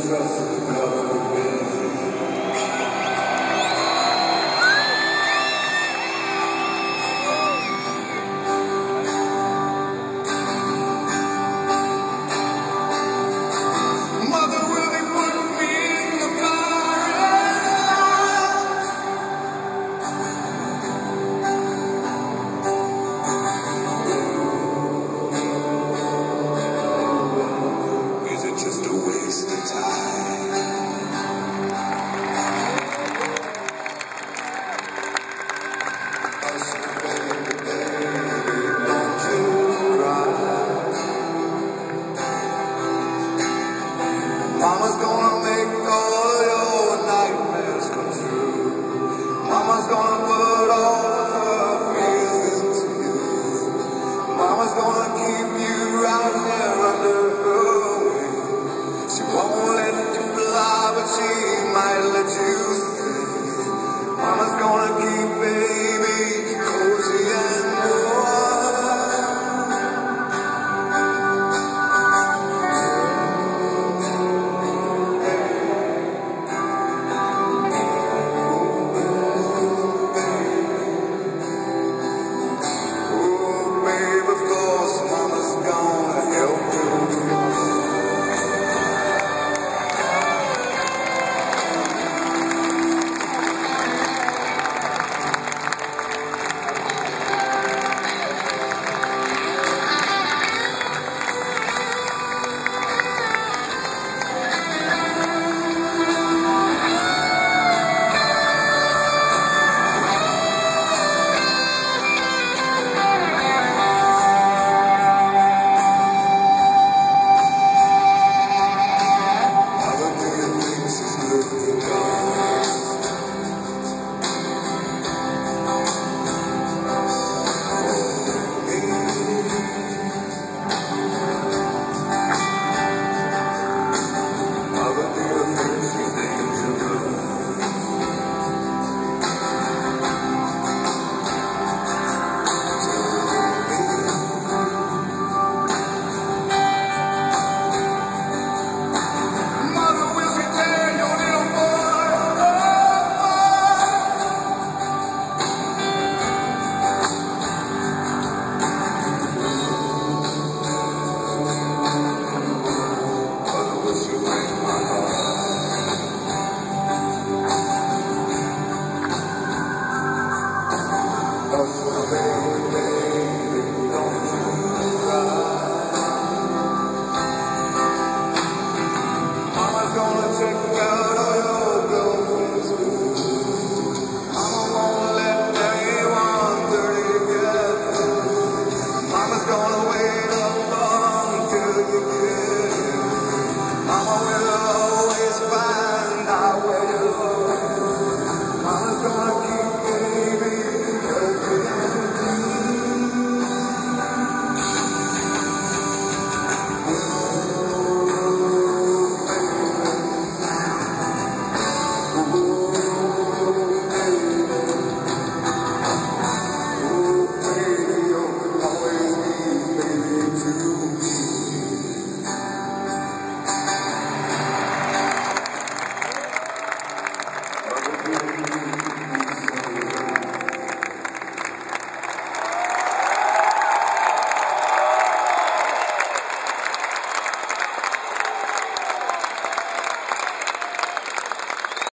trust in